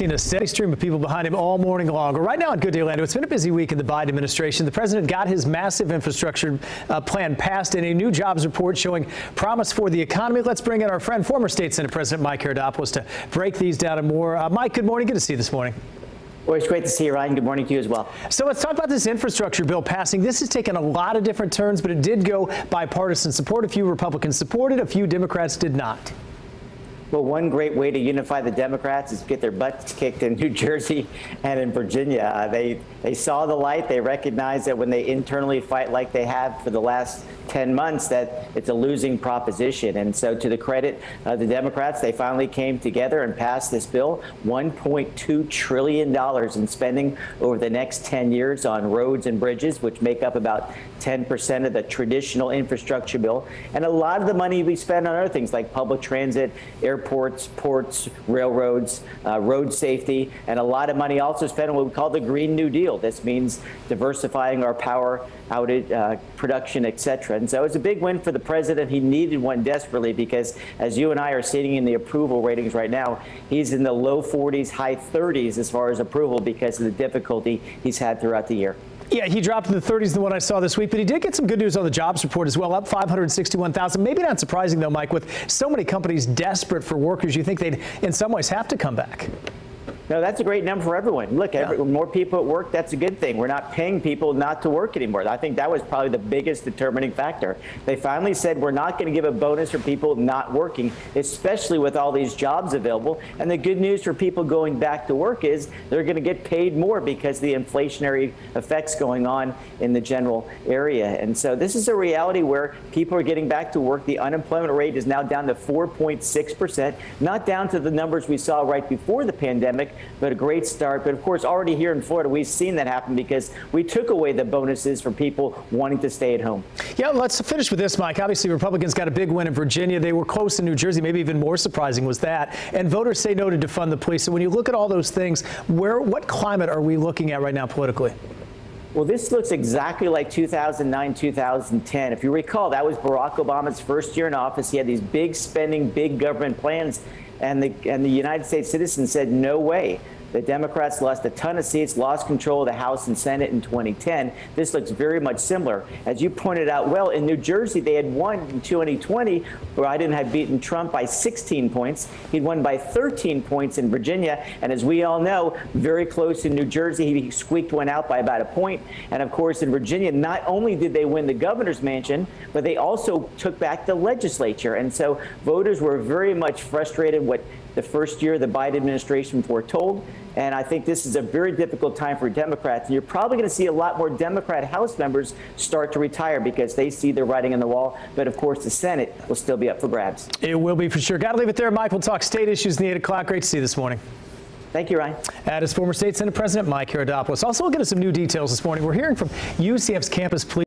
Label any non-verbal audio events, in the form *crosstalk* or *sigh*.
Seen a steady stream of people behind him all morning long. Right now in Good Day Orlando, it's been a busy week in the Biden administration. The president got his massive infrastructure uh, plan passed in a new jobs report showing promise for the economy. Let's bring in our friend, former state Senate President Mike Haridopolos to break these down and more. Uh, Mike, good morning. Good to see you this morning. Well, it's great to see you, Ryan. Good morning to you as well. So let's talk about this infrastructure bill passing. This has taken a lot of different turns, but it did go bipartisan support. A few Republicans supported, a few Democrats did not. Well, one great way to unify the Democrats is to get their butts kicked in *laughs* New Jersey and in Virginia. Uh, they they saw the light. They recognize that when they internally fight like they have for the last 10 months, that it's a losing proposition. And so, to the credit of the Democrats, they finally came together and passed this bill, 1.2 trillion dollars in spending over the next 10 years on roads and bridges, which make up about 10% of the traditional infrastructure bill, and a lot of the money we spend on other things like public transit, airports airports, ports, railroads, uh, road safety, and a lot of money also spent on what we call the Green New Deal. This means diversifying our power outage uh, production, et cetera. And so it was a big win for the president. He needed one desperately because, as you and I are sitting in the approval ratings right now, he's in the low 40s, high 30s as far as approval because of the difficulty he's had throughout the year. Yeah, he dropped in the 30s, the one I saw this week, but he did get some good news on the jobs report as well, up 561,000. Maybe not surprising, though, Mike, with so many companies desperate for workers, you think they'd in some ways have to come back. No, that's a great number for everyone. Look, yeah. every, more people at work, that's a good thing. We're not paying people not to work anymore. I think that was probably the biggest determining factor. They finally said we're not going to give a bonus for people not working, especially with all these jobs available. And the good news for people going back to work is they're going to get paid more because the inflationary effects going on in the general area. And so this is a reality where people are getting back to work. The unemployment rate is now down to 4.6%, not down to the numbers we saw right before the pandemic, but a great start. But of course, already here in Florida, we've seen that happen because we took away the bonuses for people wanting to stay at home. Yeah, let's finish with this, Mike. Obviously, Republicans got a big win in Virginia. They were close in New Jersey. Maybe even more surprising was that. And voters say no to defund the police. So when you look at all those things, where what climate are we looking at right now politically? Well, this looks exactly like 2009, 2010. If you recall, that was Barack Obama's first year in office. He had these big spending, big government plans, and the, and the United States citizens said, no way. The Democrats lost a ton of seats, lost control of the House and Senate in 2010. This looks very much similar. As you pointed out well, in New Jersey, they had won in 2020. where Biden had beaten Trump by 16 points. He'd won by 13 points in Virginia. And as we all know, very close in New Jersey, he squeaked one out by about a point. And of course, in Virginia, not only did they win the governor's mansion, but they also took back the legislature. And so voters were very much frustrated what the first year the Biden administration foretold. And I think this is a very difficult time for Democrats. And you're probably going to see a lot more Democrat House members start to retire because they see the writing on the wall. But of course, the Senate will still be up for grabs. It will be for sure. Got to leave it there, Mike. We'll talk state issues in the 8 o'clock. Great to see you this morning. Thank you, Ryan. That is former State Senate President Mike Haridopolos. Also, we'll get us some new details this morning. We're hearing from UCF's campus police.